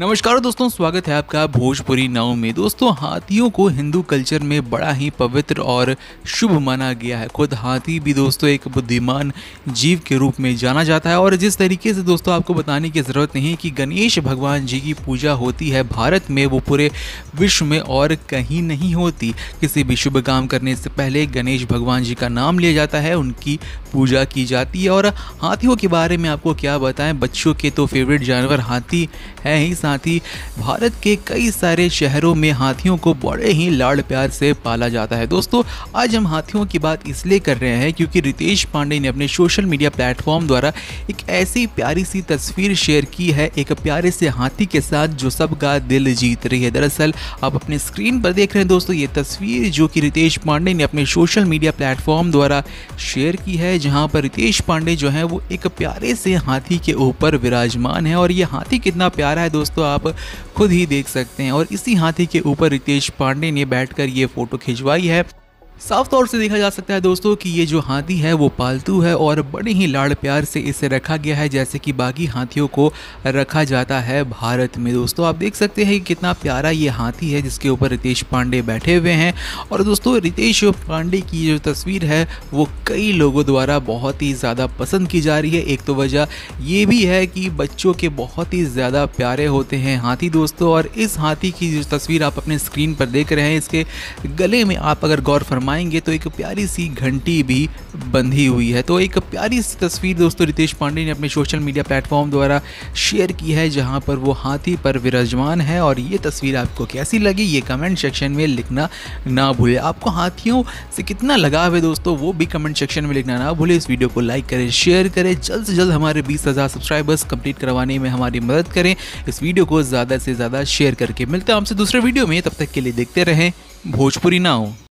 नमस्कार दोस्तों, स्वागत है आपका भोजपुरी नाव में। दोस्तों, हाथियों को हिंदू कल्चर में बड़ा ही पवित्र और शुभ माना गया है। खुद हाथी भी दोस्तों एक बुद्धिमान जीव के रूप में जाना जाता है और जिस तरीके से दोस्तों आपको बताने की ज़रूरत नहीं कि गणेश भगवान जी की पूजा होती है भारत में, वो पूरे विश्व में और कहीं नहीं होती। किसी भी शुभ काम करने से पहले गणेश भगवान जी का नाम लिया जाता है, उनकी पूजा की जाती है। और हाथियों के बारे में आपको क्या बताएँ? बच्चों के तो फेवरेट जानवर हाथी है ही साथ ही भारत के कई सारे शहरों में हाथियों को बड़े ही लाड़ प्यार से पाला जाता है। दोस्तों, आज हम हाथियों की बात इसलिए कर रहे हैं क्योंकि रितेश पांडे ने अपने सोशल मीडिया प्लेटफॉर्म द्वारा एक ऐसी प्यारी सी तस्वीर शेयर की है, एक प्यारे से हाथी के साथ जो सबका दिल जीत रही है। दरअसल, आप अपने स्क्रीन पर देख रहे हैं दोस्तों, ये तस्वीर जो कि रितेश पांडे ने अपने सोशल मीडिया प्लेटफॉर्म द्वारा शेयर की है, जहाँ पर रितेश पांडे जो है, वो एक प्यारे से हाथी के ऊपर विराजमान है और ये हाथी कितना प्यारा है दोस्तों आप खुद ही देख सकते हैं। और इसी हाथी के ऊपर रितेश पांडे ने बैठकर ये फ़ोटो खिंचवाई है। साफ़ तौर से देखा जा सकता है दोस्तों कि ये जो हाथी है वो पालतू है और बड़े ही लाड़ प्यार से इसे रखा गया है, जैसे कि बाकी हाथियों को रखा जाता है भारत में। दोस्तों, आप देख सकते हैं कि कितना प्यारा ये हाथी है, जिसके ऊपर रितेश पांडे बैठे हुए हैं। और दोस्तों, रितेश पांडे की जो तस्वीर है, वो कई लोगों द्वारा बहुत ही ज़्यादा पसंद की जा रही है। एक तो वजह ये भी है कि बच्चों के बहुत ही ज़्यादा प्यारे होते हैं हाथी दोस्तों, और इस हाथी की जो तस्वीर आप अपने स्क्रीन पर देख रहे हैं, इसके गले में आप अगर गौर फरमा फरमाएँगे तो एक प्यारी सी घंटी भी बंधी हुई है। तो एक प्यारी सी तस्वीर दोस्तों रितेश पांडे ने अपने सोशल मीडिया प्लेटफॉर्म द्वारा शेयर की है, जहाँ पर वो हाथी पर विराजमान है। और ये तस्वीर आपको कैसी लगी, ये कमेंट सेक्शन में लिखना ना भूले। आपको हाथियों से कितना लगाव है दोस्तों, वो भी कमेंट सेक्शन में लिखना ना भूले। इस वीडियो को लाइक करें, शेयर करें, जल्द से जल्द हमारे बीस हज़ार सब्सक्राइबर्स कंप्लीट करवाने में हमारी मदद करें। इस वीडियो को ज़्यादा से ज़्यादा शेयर करके मिलते हैं हमसे दूसरे वीडियो में। तब तक के लिए देखते रहें, भोजपुरी ना हो